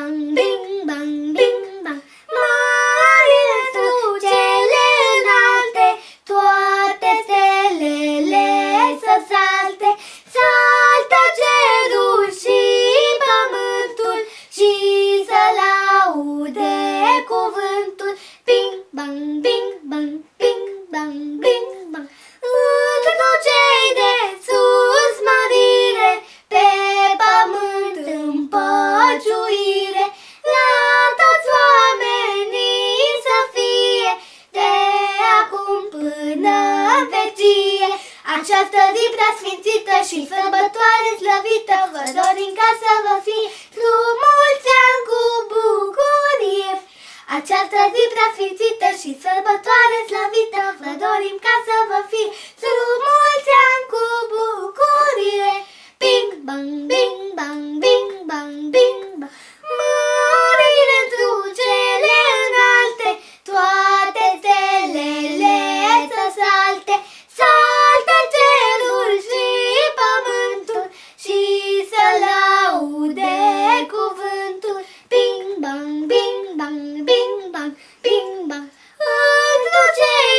bang, bing bang, bing bang. Marile sunt cele înalte, toate stelele să salte. Saltă cerul și pământul și să laude cuvântul. Bing bang, bing bang, bing bang, bing Această zi prea sfințită și sărbătoare slăvită, vă dorim ca să vă fie mulți ani cu bucurie. Această zi prea sfințită și sărbătoare slăvită, vă dorim ca să vă fie bing bang. Întru cei